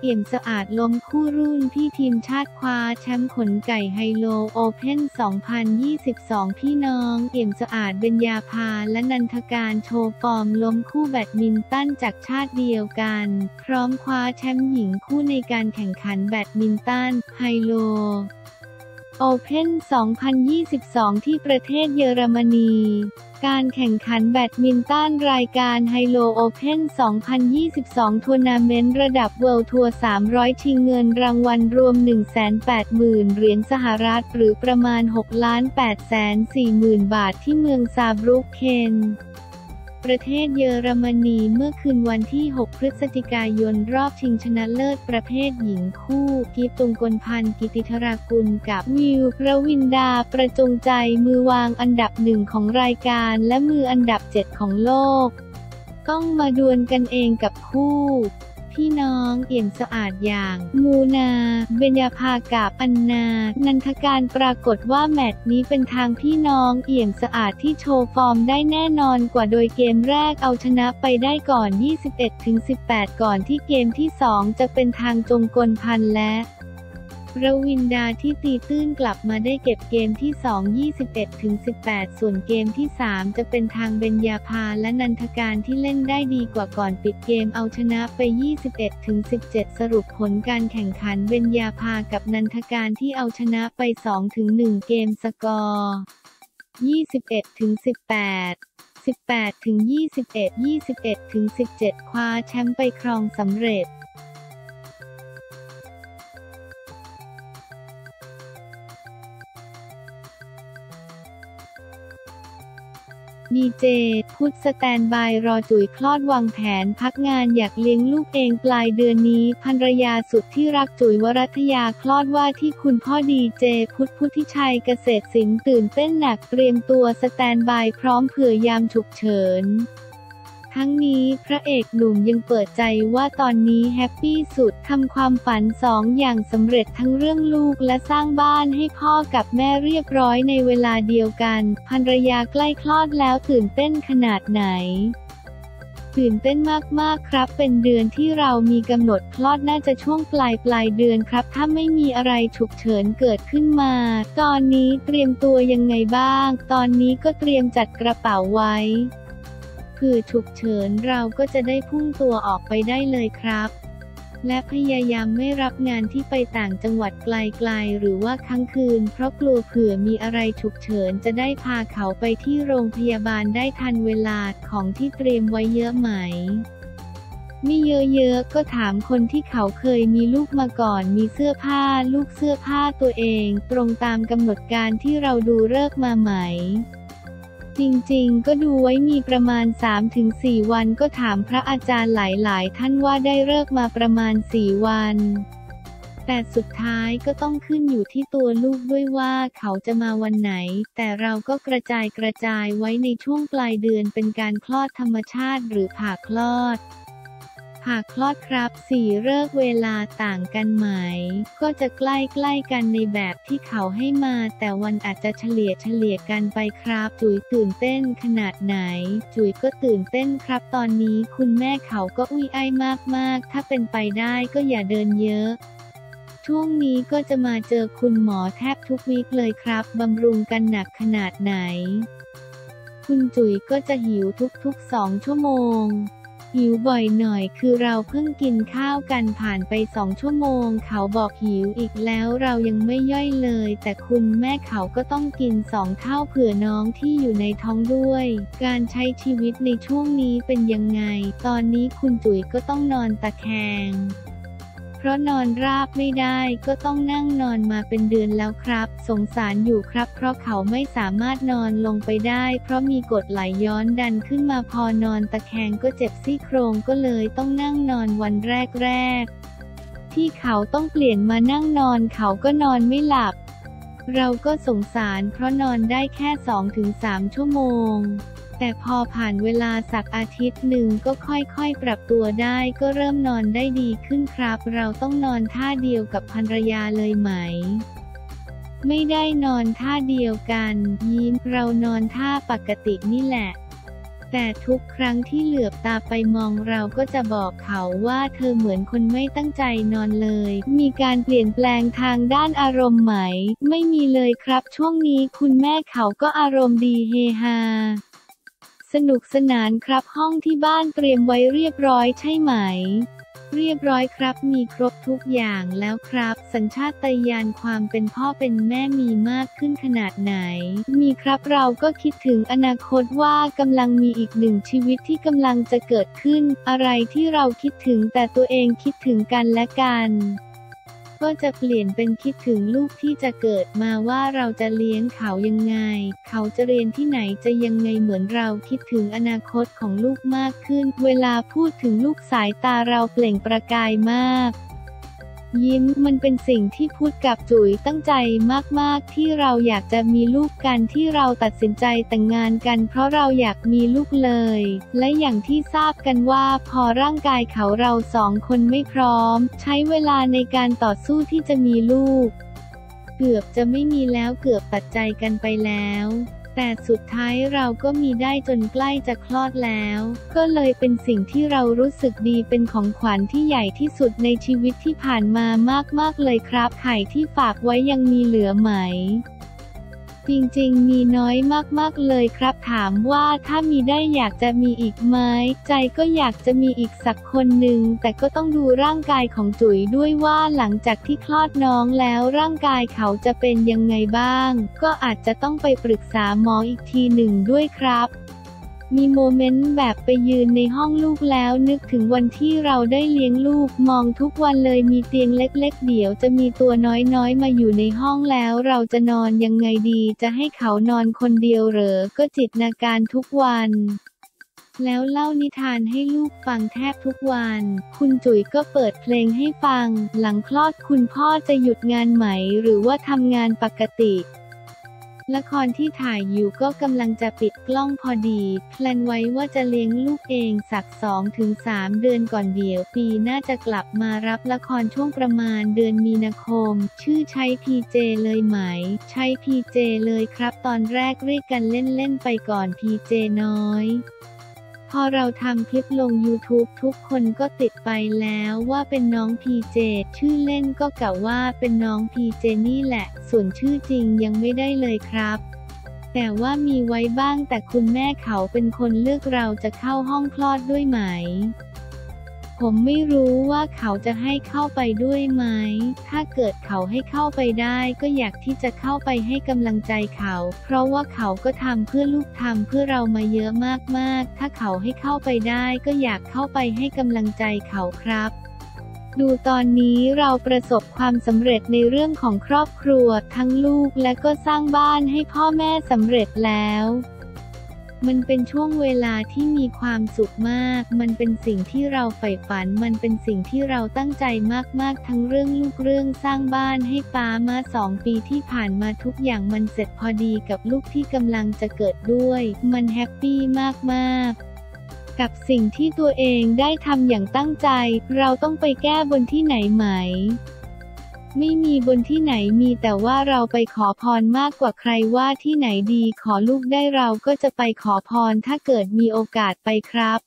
เอี่ยมสอาดล้มคู่รุ่นพี่ทีมชาติคว้าแชมป์ขนไก่ไฮโลโอเพ่น 2022 พี่น้อง เอี่ยมสอาดเบญญาภาและนันท์กาญจน์โชว์ฟอร์มล้มคู่แบดมินตันจากชาติเดียวกัน พร้อมคว้าแชมป์หญิงคู่ในการแข่งขันแบดมินตันไฮโลโอเพ่น 2022 ที่ประเทศเยอรมนี การแข่งขันแบดมินตันรายการไฮโลโอเพ่น2022 ทัวร์นาเมนต์ระดับ World Tour 300 ชิงเงินรางวัลรวม 180,000 เหรียญสหรัฐ หรือประมาณ 6 8 4 0 0 0 0 บาทที่เมืองซาร์บรึคเคิน ประเทศเยอรมนีเมื่อคืนวันที่ 6 พฤศจิกายนรอบชิงชนะเลิศประเภทหญิงคู่กิฟตุงกลพันธ์กิติธรากุลกับวิวระวินดาประจงใจมือวางอันดับหนึ่งของรายการและมืออันดับ 7 ของโลก ก้องมาดวลกันเองกับคู่ องเอี่ยมสะอาดอย่าง มูนา เบญญาภากับอันนา นันทการปรากฏว่าแมตช์นี้เป็นทางพี่น้องเอี่ยมสะอาดที่โชว์ฟอร์มได้แน่นอนกว่าโดยเกมแรกเอาชนะไปได้ก่อน 21-18 ก่อนที่เกมที่ 2 จะเป็นทางจงกลพันและ ระวินดาที่ตีตื้นกลับมาได้เก็บเกมที่ 2 21-18 ส่วนเกมที่ 3 จะเป็นทางเบญญาภาและนันทการที่เล่นได้ดีกว่าก่อนปิดเกมเอาชนะไป 21-17 สรุปผลการแข่งขันเบญญาภากับนันทการที่เอาชนะไป2-1เกมสกอร์ 21-18 18ถึง21 21ถึง17 คว้าแชมป์ไปครองสำเร็จ ดีเจ พุทธสแตนบายรอจุ๋ยคลอดวางแผนพักงานอยากเลี้ยงลูกเองปลายเดือนนี้ภรรยาสุดที่รักจุ๋ยวรัตยาคลอดว่าที่คุณพ่อดีเจ พุทธพุทธิชัยเกษตรศิลป์ตื่นเต้นหนักเตรียมตัวสแตนบายพร้อมเผื่อยามฉุกเฉิน ทั้งนี้พระเอกหนุ่มยังเปิดใจว่าตอนนี้แฮปปี้สุดทำความฝันสองอย่างสำเร็จทั้งเรื่องลูกและสร้างบ้านให้พ่อกับแม่เรียบร้อยในเวลาเดียวกันภรรยาใกล้คลอดแล้วตื่นเต้นขนาดไหนตื่นเต้นมากๆครับ เป็นเดือนที่เรามีกำหนดคลอดน่าจะช่วงปลายปลายเดือนครับ ถ้าไม่มีอะไรฉุกเฉินเกิดขึ้นมา ตอนนี้เตรียมตัวยังไงบ้าง ตอนนี้ก็เตรียมจัดกระเป๋าไว้ เผื่อฉุกเฉินเราก็จะได้พุ่งตัวออกไปได้เลยครับ และพยายามไม่รับงานที่ไปต่างจังหวัดไกลๆ หรือว่าค้างคืน เพราะกลัวเผื่อมีอะไรฉุกเฉินจะได้พาเขาไปที่โรงพยาบาลได้ทันเวลาของที่เตรียมไว้เยอะไหมไม่เยอะๆ ก็ถามคนที่เขาเคยมีลูกมาก่อน มีเสื้อผ้า ลูกเสื้อผ้าตัวเอง ตรงตามกำหนดการที่เราดูเลิกมาไหม จริงๆ ก็ดูไว้มีประมาณ 3-4 วันก็ถามพระอาจารย์หลายๆ ท่านว่าได้เลิกมาประมาณ 4 วัน แต่สุดท้ายก็ต้องขึ้นอยู่ที่ตัวลูกด้วยว่าเขาจะมาวันไหน แต่เราก็กระจายกระจายไว้ในช่วงปลายเดือนเป็นการคลอดธรรมชาติหรือผ่าคลอด ผ่าคลอดครับสี่เลิกเวลาต่างกันไหม ก็จะใกล้ๆกันในแบบที่เขาให้มา แต่วันอาจจะเฉลี่ยเฉลี่ยกันไปครับ จุ๋ยตื่นเต้นขนาดไหน จุ๋ยก็ตื่นเต้นครับ ตอนนี้คุณแม่เขาก็อุ้ยอ้ายมากๆ ถ้าเป็นไปได้ก็อย่าเดินเยอะช่วงนี้ก็จะมาเจอคุณหมอแทบทุกวีคเลยครับบำรุงกันหนักขนาดไหน คุณจุ๋ยก็จะหิวทุกๆสองชั่วโมง หิวบ่อยหน่อยคือเราเพิ่งกินข้าวกันผ่านไปสองชั่วโมง เขาบอกหิวอีกแล้วเรายังไม่ย่อยเลย แต่คุณแม่เขาก็ต้องกินสองเท่าเผื่อน้องที่อยู่ในท้องด้วย การใช้ชีวิตในช่วงนี้เป็นยังไง ตอนนี้คุณจุ๋ยก็ต้องนอนตะแคง เพราะนอนราบไม่ได้ก็ต้องนั่งนอนมาเป็นเดือนแล้วครับ สงสารอยู่ครับ เพราะเขาไม่สามารถนอนลงไปได้ เพราะมีกดไหลย้อนดันขึ้นมาพอนอนตะแคงก็เจ็บซี่โครงก็เลยต้องนั่งนอนวันแรกๆที่เขาต้องเปลี่ยนมานั่งนอนเขาก็นอนไม่หลับ เราก็สงสารเพราะนอนได้แค่ 2-3 ชั่วโมง แต่พอผ่านเวลาสักอาทิตย์หนึ่งก็ค่อยๆ ปรับตัวได้ก็เริ่มนอนได้ดีขึ้นครับ เราต้องนอนท่าเดียวกับภรรยาเลยไหม ไม่ได้นอนท่าเดียวกัน ยิ้มเรานอนท่าปกตินี่แหละแต่ทุกครั้งที่เหลือบตาไปมองเราก็จะบอกเขาว่าเธอเหมือนคนไม่ตั้งใจนอนเลย มีการเปลี่ยนแปลงทางด้านอารมณ์ไหม ไม่มีเลยครับช่วงนี้คุณแม่เขาก็อารมณ์ดีเฮฮา สนุกสนานครับห้องที่บ้านเตรียมไว้เรียบร้อยใช่ไหม เรียบร้อยครับมีครบทุกอย่างแล้วครับ สัญชาตญาณความเป็นพ่อเป็นแม่มีมากขึ้นขนาดไหน มีครับเราก็คิดถึงอนาคตว่ากำลังมีอีกหนึ่งชีวิตที่กำลังจะเกิดขึ้น อะไรที่เราคิดถึงแต่ตัวเองคิดถึงกันและกัน ก็จะเปลี่ยนเป็นคิดถึงลูกที่จะเกิดมาว่าเราจะเลี้ยงเขายังไง เขาจะเรียนที่ไหนจะยังไงเหมือนเราคิดถึงอนาคตของลูกมากขึ้น เวลาพูดถึงลูกสายตาเราเปล่งประกายมาก ยิ้มมันเป็นสิ่งที่พูดกับจุ๋ยตั้งใจมากๆ ที่เราอยากจะมีลูกกันที่เราตัดสินใจแต่งงานกัน เพราะเราอยากมีลูกเลย และอย่างที่ทราบกันว่าพอร่างกายเขาเราสองคนไม่พร้อม ใช้เวลาในการต่อสู้ที่จะมีลูก เกือบจะไม่มีแล้วเกือบตัดใจกันไปแล้ว แต่สุดท้ายเราก็มีได้จนใกล้จะคลอดแล้ว ก็เลยเป็นสิ่งที่เรารู้สึกดีเป็นของขวัญที่ใหญ่ที่สุดในชีวิตที่ผ่านมามากๆเลยครับไข่ที่ฝากไว้ยังมีเหลือไหม จริงๆ มีน้อยมากๆเลยครับ ถามว่าถ้ามีได้อยากจะมีอีกไหมใจก็อยากจะมีอีกสักคนหนึ่ง แต่ก็ต้องดูร่างกายของจุ๋ยด้วยว่าหลังจากที่คลอดน้องแล้วร่างกายเขาจะเป็นยังไงบ้าง ก็อาจจะต้องไปปรึกษาหมออีกทีหนึ่งด้วยครับ มีโมเมนต์แบบไปยืนในห้องลูกแล้วนึกถึงวันที่เราได้เลี้ยงลูก มองทุกวันเลยมีเตียงเล็ก ๆ เดี๋ยวจะมีตัวน้อยๆ มาอยู่ในห้องแล้วเราจะนอนยังไงดีจะให้เขานอนคนเดียวเหรอ ก็จิตนาการทุกวันแล้วเล่านิทานให้ลูกฟังแทบทุกวัน คุณจุ๋ยก็เปิดเพลงให้ฟัง หลังคลอดคุณพ่อจะหยุดงานไหม หรือว่าทำงานปกติ ละครที่ถ่ายอยู่ก็กำลังจะปิดกล้องพอดี แพลนไว้ว่าจะเลี้ยงลูกเองสัก 2-3 เดือนก่อนเดี๋ยวปีหน่าจะกลับมารับละครช่วงประมาณเดือนมีนาคม ชื่อใช้พีเจเลยไหม ใช้พีเจเลยครับ ตอนแรกเรียกกันเล่นๆไปก่อนพีเจน้อย พอเราทำคลิปลง YouTube ทุกคนก็ติดไปแล้วว่าเป็นน้องพีเจชื่อเล่นก็กะว่าเป็นน้องพีเจนี่แหละ ส่วนชื่อจริงยังไม่ได้เลยครับ แต่ว่ามีไว้บ้างแต่คุณแม่เขาเป็นคนเลือกเราจะเข้าห้องคลอดด้วยไหม ผมไม่รู้ว่าเขาจะให้เข้าไปด้วยไหม ถ้าเกิดเขาให้เข้าไปได้ก็อยากที่จะเข้าไปให้กำลังใจเขา เพราะว่าเขาก็ทำเพื่อลูกทำเพื่อเรามาเยอะมากๆ ถ้าเขาให้เข้าไปได้ก็อยากเข้าไปให้กำลังใจเขาครับดูตอนนี้เราประสบความสำเร็จในเรื่องของครอบครัว ทั้งลูกและก็สร้างบ้านให้พ่อแม่สำเร็จแล้ว มันเป็นช่วงเวลาที่มีความสุขมาก มันเป็นสิ่งที่เราใฝ่ฝัน มันเป็นสิ่งที่เราตั้งใจมากๆ ทั้งเรื่องลูกเรื่องสร้างบ้านให้ป้ามาสองปีที่ผ่านมาทุกอย่างมันเสร็จพอดีกับลูกที่กำลังจะเกิดด้วย มัน happy มากๆกับสิ่งที่ตัวเองได้ทำอย่างตั้งใจ เราต้องไปแก้บนที่ไหนไหม ไม่มีบนที่ไหนมีแต่ว่าเราไปขอพรมากกว่าใครว่าที่ไหนดีขอลูกได้เราก็จะไปขอพรถ้าเกิดมีโอกาสไปครับ